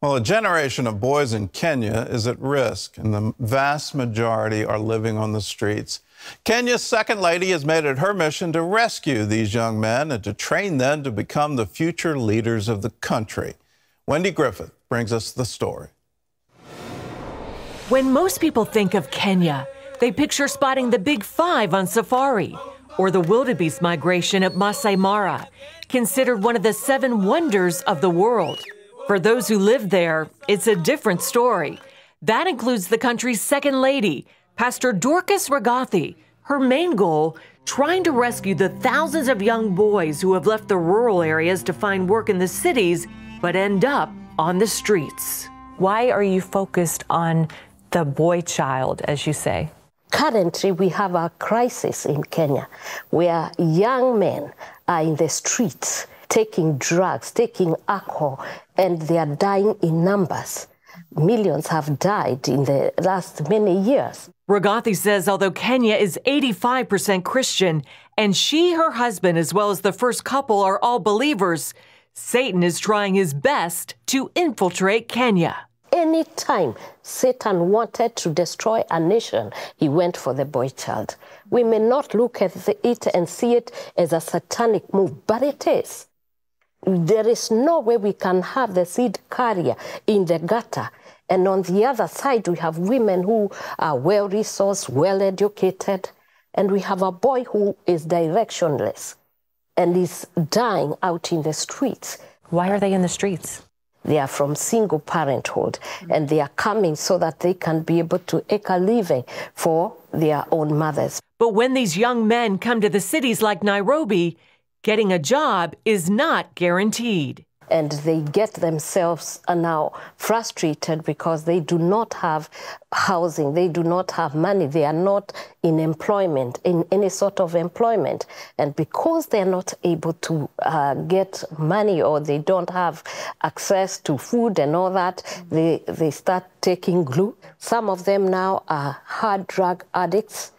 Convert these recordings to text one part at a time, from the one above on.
Well, a generation of boys in Kenya is at risk, and the vast majority are living on the streets. Kenya's second lady has made it her mission to rescue these young men and to train them to become the future leaders of the country. Wendy Griffith brings us the story. When most people think of Kenya, they picture spotting the Big Five on safari or the wildebeest migration at Masai Mara, considered one of the seven wonders of the world. For those who live there, it's a different story. That includes the country's second lady, Pastor Dorcas Rigathi. Her main goal, trying to rescue the thousands of young boys who have left the rural areas to find work in the cities, but end up on the streets. Why are you focused on the boy child, as you say? Currently, we have a crisis in Kenya where young men are in the streets taking drugs, taking alcohol, and they are dying in numbers. Millions have died in the last many years. Rigathi says although Kenya is 85% Christian and she, her husband, as well as the first couple are all believers, Satan is trying his best to infiltrate Kenya. Any time Satan wanted to destroy a nation, he went for the boy child. We may not look at it and see it as a satanic move, but it is there is no way we can have the seed carrier in the gutter. And on the other side, we have women who are well resourced, well educated, and we have a boy who is directionless and is dying out in the streets. Why are they in the streets? They are from single parenthood and they are coming so that they can be able to make a living for their own mothers. But when these young men come to the cities like Nairobi, Getting a job is not guaranteed. And they get themselves now frustrated because they do not have housing, they do not have money, they are not in employment, in any sort of employment. And because they're not able to uh, get money or they don't have access to food and all that, they, they start taking glue. Some of them now are hard drug addicts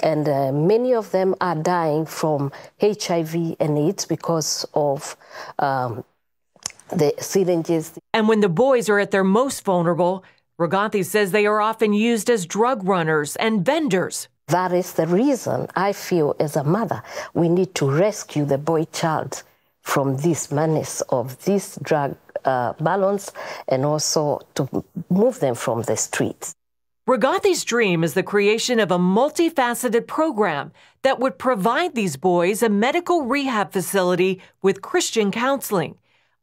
and uh, many of them are dying from HIV and AIDS because of um, the syringes. And when the boys are at their most vulnerable, Rigathi says they are often used as drug runners and vendors. That is the reason I feel as a mother we need to rescue the boy child from this menace of this drug uh, balance and also to move them from the streets. Rigathi's dream is the creation of a multifaceted program that would provide these boys a medical rehab facility with Christian counseling,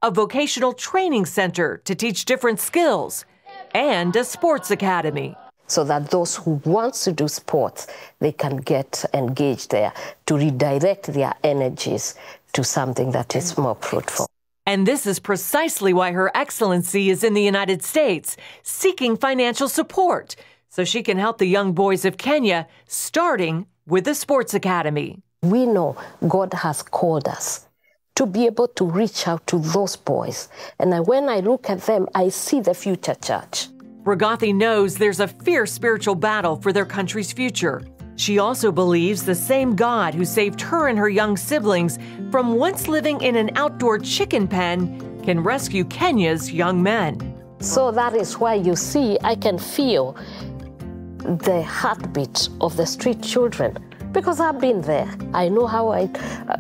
a vocational training center to teach different skills, and a sports academy. So that those who want to do sports, they can get engaged there to redirect their energies to something that is more fruitful. And this is precisely why Her Excellency is in the United States, seeking financial support so she can help the young boys of Kenya, starting with the Sports Academy. We know God has called us to be able to reach out to those boys. And when I look at them, I see the future church. Rigathi knows there's a fierce spiritual battle for their country's future. She also believes the same God who saved her and her young siblings from once living in an outdoor chicken pen can rescue Kenya's young men. So that is why you see, I can feel the heartbeat of the street children because I've been there. I know how I,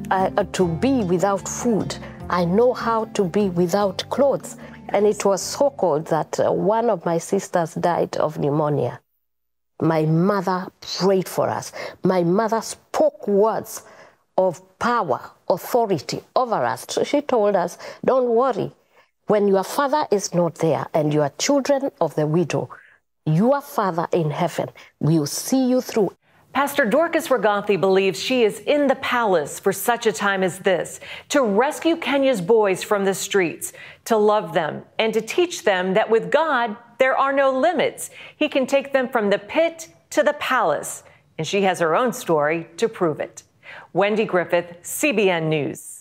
I, to be without food. I know how to be without clothes. And it was so cold that uh, one of my sisters died of pneumonia. My mother prayed for us. My mother spoke words of power, authority over us. So she told us, don't worry. When your father is not there and you are children of the widow, your Father in heaven will see you through. Pastor Dorcas Rigathi believes she is in the palace for such a time as this to rescue Kenya's boys from the streets, to love them, and to teach them that with God, there are no limits. He can take them from the pit to the palace. And she has her own story to prove it. Wendy Griffith, CBN News.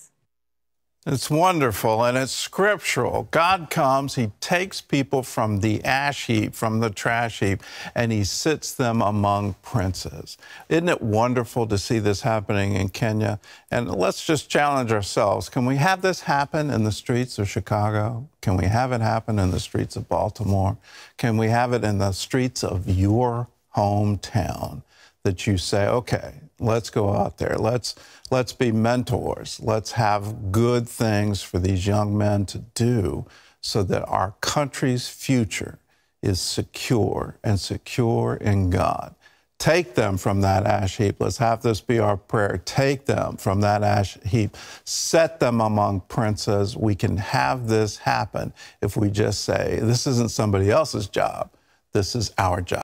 It's wonderful and it's scriptural. God comes, He takes people from the ash heap, from the trash heap, and He sits them among princes. Isn't it wonderful to see this happening in Kenya? And let's just challenge ourselves. Can we have this happen in the streets of Chicago? Can we have it happen in the streets of Baltimore? Can we have it in the streets of your hometown? That you say, okay, let's go out there. Let's let's be mentors. Let's have good things for these young men to do so that our country's future is secure and secure in God. Take them from that ash heap. Let's have this be our prayer. Take them from that ash heap. Set them among princes. We can have this happen if we just say, this isn't somebody else's job. This is our job.